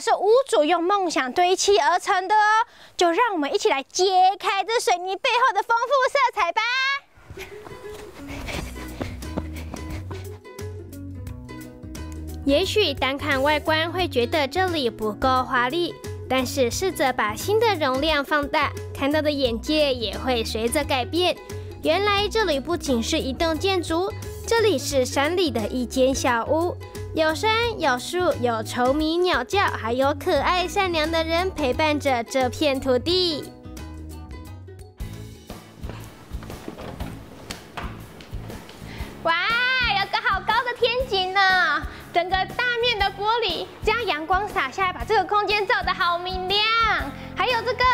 是屋主用梦想堆砌而成的哦，就让我们一起来揭开这水泥背后的丰富色彩吧。也许单看外观会觉得这里不够华丽，但是试着把新的容量放大，看到的眼界也会随着改变。原来这里不仅是一栋建筑，这里是山里的一间小屋。有山有树，有虫鸣鸟叫，还有可爱善良的人陪伴着这片土地。哇，有个好高的天井呢！整个大面的玻璃，这样阳光洒下来，把这个空间照得好明亮。还有这个，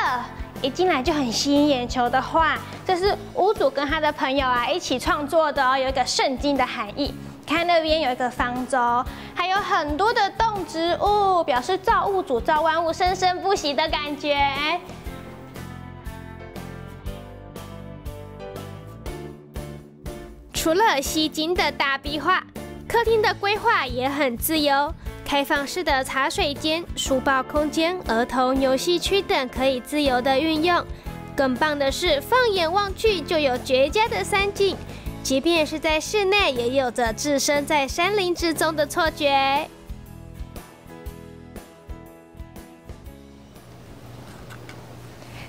一进来就很吸引眼球的画，这是屋主跟他的朋友啊一起创作的哦，有一个圣经的含义。看那边有一个方舟，还有很多的动植物，表示造物主造万物生生不息的感觉。除了吸睛的大壁画，客厅的规划也很自由，开放式的茶水间、书包空间、儿童游戏区等可以自由的运用。更棒的是，放眼望去就有绝佳的山景。即便是在室内，也有着置身在山林之中的错觉。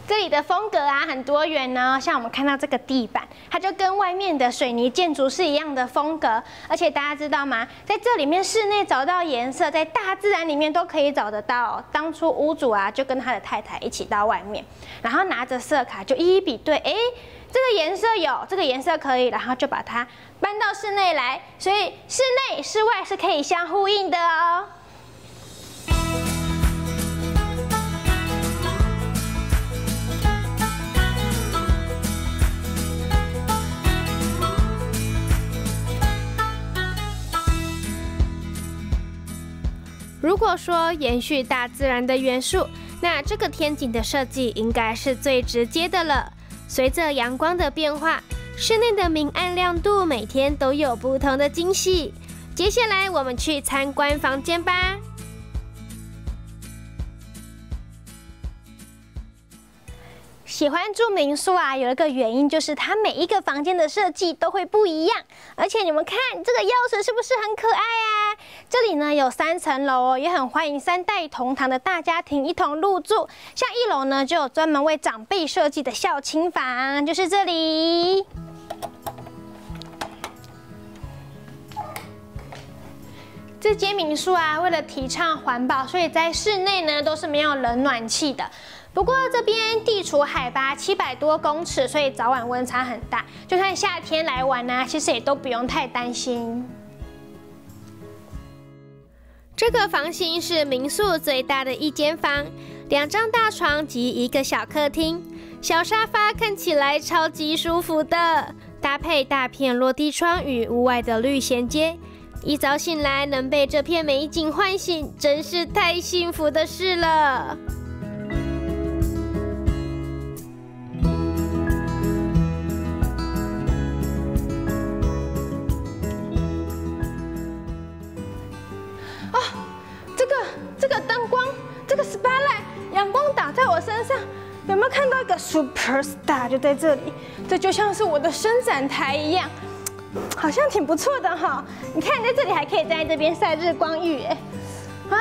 这里的风格啊很多元呢，像我们看到这个地板，它就跟外面的水泥建筑是一样的风格。而且大家知道吗？在这里面室内找到颜色，在大自然里面都可以找得到。当初屋主啊就跟他的太太一起到外面，然后拿着色卡就一一比对，哎。这个颜色有，这个颜色可以，然后就把它搬到室内来，所以室内室外是可以相呼应的哦。如果说延续大自然的元素，那这个天井的设计应该是最直接的了。随着阳光的变化，室内的明暗亮度每天都有不同的惊喜。接下来，我们去参观房间吧。喜欢住民宿啊，有一个原因就是它每一个房间的设计都会不一样，而且你们看这个钥匙是不是很可爱啊？这里呢有三层楼哦，也很欢迎三代同堂的大家庭一同入住。像一楼呢就有专门为长辈设计的孝亲房，就是这里。这间民宿啊，为了提倡环保，所以在室内呢都是没有冷暖气的。不过这边地处海拔七百多公尺，所以早晚温差很大。就算夏天来玩呢，其实也都不用太担心。这个房型是民宿最大的一间房，两张大床及一个小客厅，小沙发看起来超级舒服的，搭配大片落地窗与屋外的绿衔接，一早醒来能被这片美景唤醒，真是太幸福的事了。Super star 就在这里？这就像是我的伸展台一样，好像挺不错的哈。你看，在这里还可以在这边晒日光浴，哎，哇，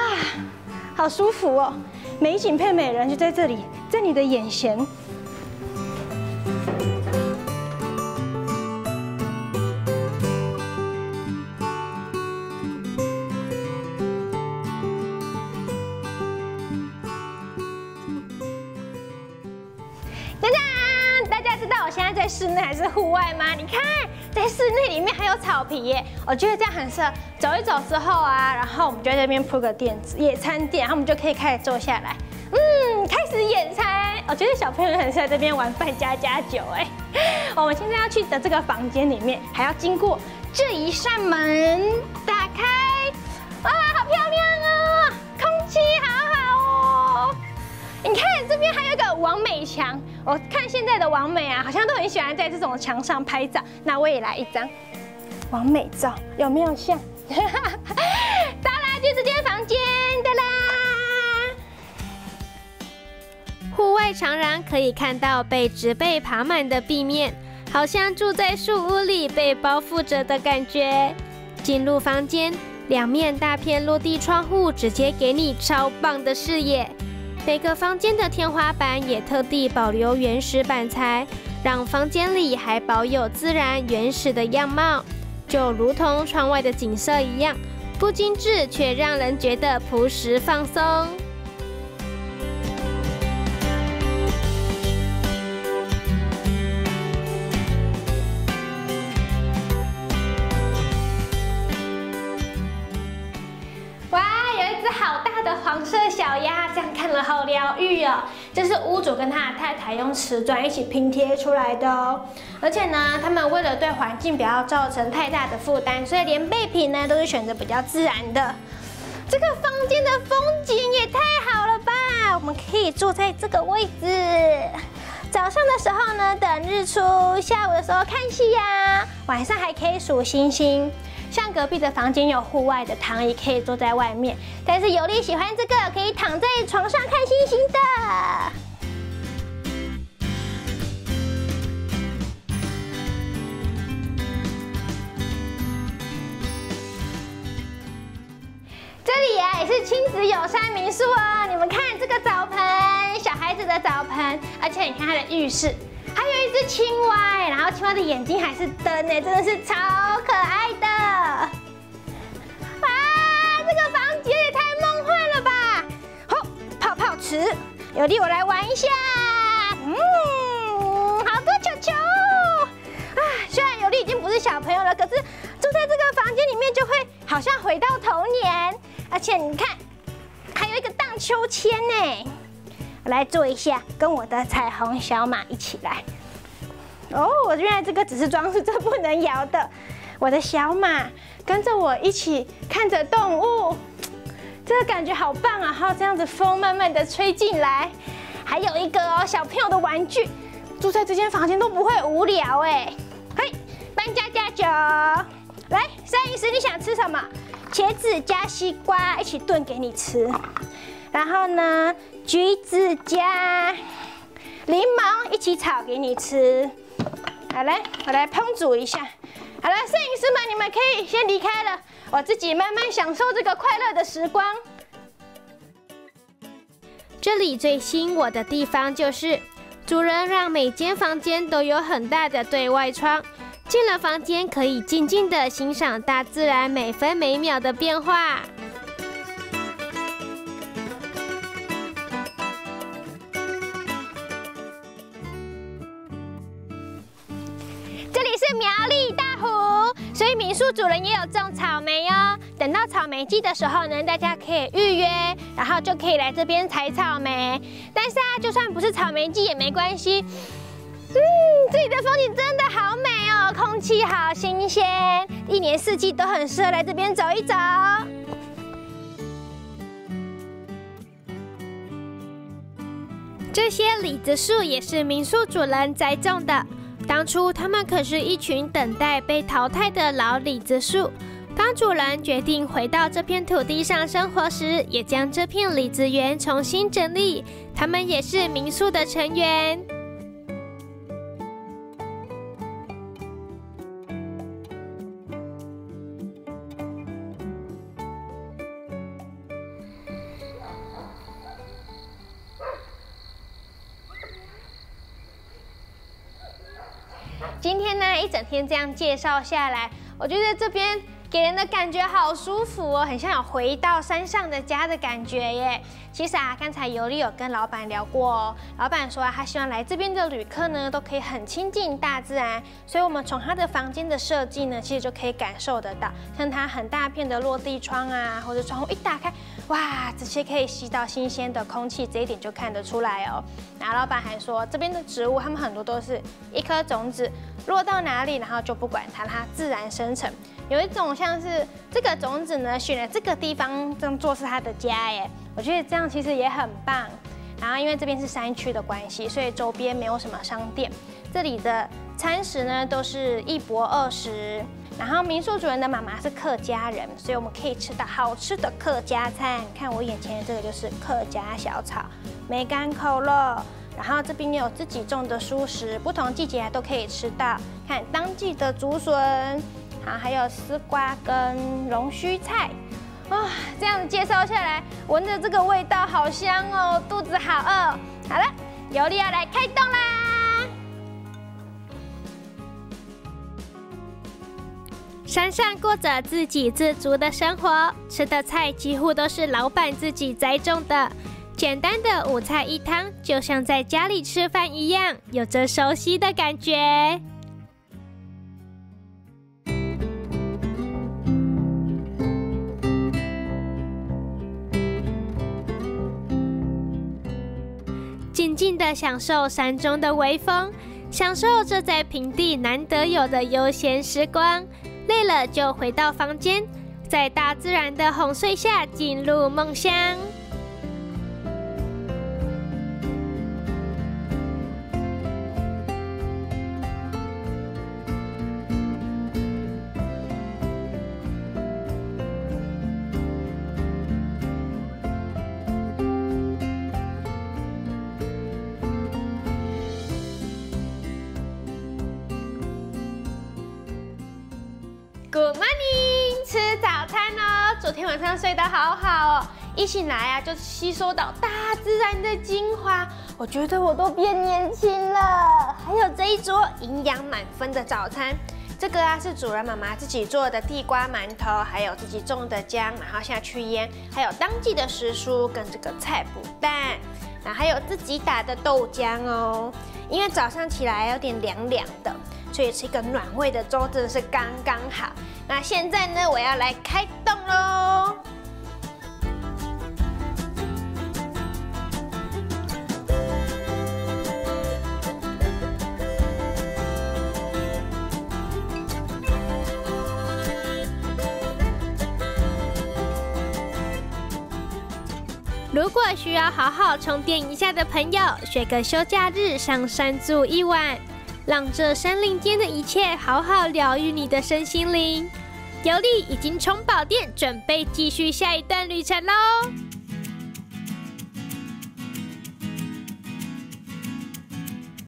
好舒服哦！美景配美人就在这里，在你的眼前。是户外吗？你看，在室内里面还有草皮耶，我觉得这样很适合走一走之后啊，然后我们就在这边铺个垫子，野餐垫，然后我们就可以开始坐下来，嗯，开始野餐。我觉得小朋友很适合这边玩扮家家酒哎。我们现在要去的这个房间里面，还要经过这一扇门，打开，哇，好漂亮王美墙。我看现在的王美啊，好像都很喜欢在这种墙上拍照。那我也来一张王美照，有没有像？当然就这间房间的啦。户外长廊可以看到被植被爬满的地面，好像住在树屋里被包覆着的感觉。进入房间，两面大片落地窗户直接给你超棒的视野。每个房间的天花板也特地保留原始板材，让房间里还保有自然原始的样貌，就如同窗外的景色一样，不精致却让人觉得朴实放松。色小鸭，这样看了好疗愈哦。这是屋主跟他的太太用瓷砖一起拼贴出来的哦。而且呢，他们为了对环境不要造成太大的负担，所以连备品呢都是选择比较自然的。这个房间的风景也太好了吧！我们可以坐在这个位置，早上的时候呢等日出，下午的时候看夕阳，晚上还可以数星星。像隔壁的房间有户外的躺椅，可以坐在外面。但是有利喜欢这个，可以躺在床上看星星的。这里呀也是亲子友善民宿哦。你们看这个澡盆，小孩子的澡盆，而且你看它的浴室。是青蛙，然后青蛙的眼睛还是灯呢，真的是超可爱的。啊，这个房间也太梦幻了吧！好，泡泡池，有力我来玩一下。嗯，好多球球。啊，虽然有力已经不是小朋友了，可是住在这个房间里面就会好像回到童年。而且你看，还有一个荡秋千呢。我来做一下，跟我的彩虹小马一起来。哦，我原来这个只是装饰，这不能摇的。我的小马跟着我一起看着动物，这个感觉好棒啊！还有这样子风慢慢的吹进来，还有一个哦小朋友的玩具，住在这间房间都不会无聊哎。嘿，搬家家酒，来，摄影师你想吃什么？茄子加西瓜一起炖给你吃。然后呢？橘子加柠檬一起炒给你吃。好嘞，我来烹煮一下。好了，摄影师们，你们可以先离开了，我自己慢慢享受这个快乐的时光。这里最吸引我的地方就是，主人让每间房间都有很大的对外窗，进了房间可以静静的欣赏大自然每分每秒的变化。苗栗大湖，所以民宿主人也有种草莓哦。等到草莓季的时候呢，大家可以预约，然后就可以来这边采草莓。但是啊，就算不是草莓季也没关系。嗯，这里的风景真的好美哦，空气好新鲜，一年四季都很适合来这边走一走。这些李子树也是民宿主人栽种的。当初他们可是一群等待被淘汰的老李子树。当主人决定回到这片土地上生活时，也将这片李子园重新整理。他们也是民宿的成员。今天呢，一整天这样介绍下来，我觉得这边给人的感觉好舒服哦，很像有回到山上的家的感觉耶。其实啊，刚才尤里有跟老板聊过哦，老板说啊，他希望来这边的旅客呢，都可以很亲近大自然，所以我们从他的房间的设计呢，其实就可以感受得到，像他很大片的落地窗啊，或者窗户一打开。哇，这些可以吸到新鲜的空气，这一点就看得出来哦。然后老板还说，这边的植物，他们很多都是一颗种子落到哪里，然后就不管它，它自然生成。有一种像是这个种子呢，选了这个地方这样做是它的家耶。我觉得这样其实也很棒。然后因为这边是山区的关系，所以周边没有什么商店，这里的餐食呢都是一博二十。然后民宿主人的妈妈是客家人，所以我们可以吃到好吃的客家餐。看我眼前的这个就是客家小炒，梅干口了。然后这边有自己种的蔬食，不同季节都可以吃到。看当季的竹笋，好，还有丝瓜跟龙须菜。啊，这样子介绍下来，闻着这个味道好香哦，肚子好饿。好了，尤利要来开动啦！山上过着自给自足的生活，吃的菜几乎都是老板自己栽种的。简单的五菜一汤，就像在家里吃饭一样，有着熟悉的感觉。静静的享受山中的微风，享受这在平地难得有的悠闲时光。累了就回到房间，在大自然的哄睡下进入梦乡。Good morning，吃早餐哦。昨天晚上睡得好好哦，一醒来啊就吸收到大自然的精华，我觉得我都变年轻了。还有这一桌营养满分的早餐，这个啊是主人妈妈自己做的地瓜馒头，还有自己种的姜，然后下去腌，还有当季的时蔬跟这个菜脯蛋，然后还有自己打的豆浆哦。因为早上起来有点凉凉的。所以吃一个暖胃的粥真的是刚刚好。那现在呢，我要来开动喽。如果需要好好充电一下的朋友，选个休假日上山住一晚。让这山林间的一切好好疗愈你的身心灵。尤利已经充饱电，准备继续下一段旅程喽。